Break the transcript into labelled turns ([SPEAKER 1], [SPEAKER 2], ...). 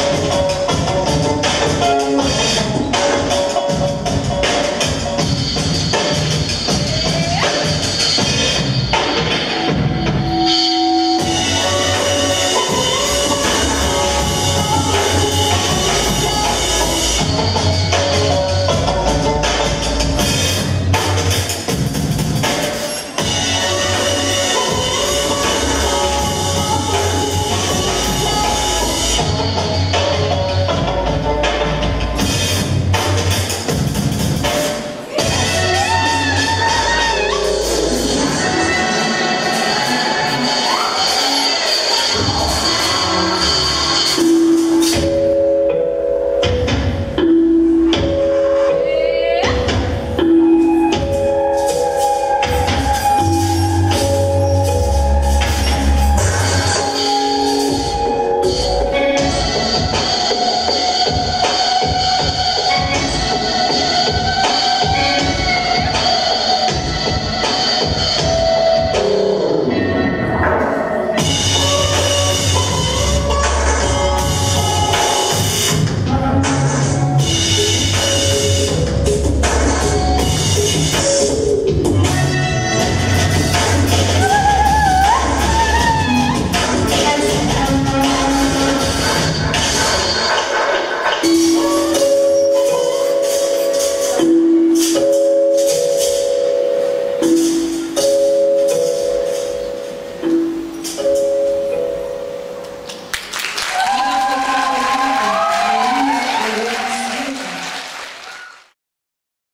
[SPEAKER 1] Oh, oh, oh.